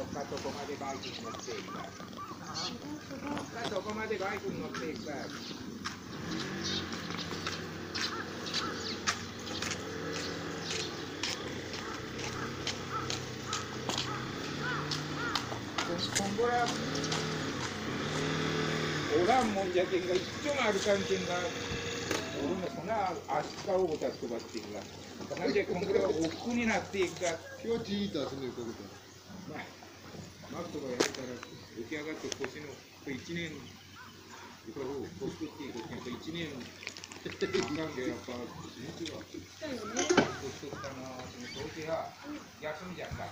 こかどこまでバイクに乗っていくかかどこまでバイクに乗っていくかこれはおらんもんじゃけんが一丁もある感じが俺もそんな足かおぼたとばっていくがなんでこんぐらい奥になっていくか気持ちいいすはそれこまあ。マットがやっらき上がって腰の1年を腰っていうと1年んでやっぱ気持ちが腰取ったなその時は休んじゃった。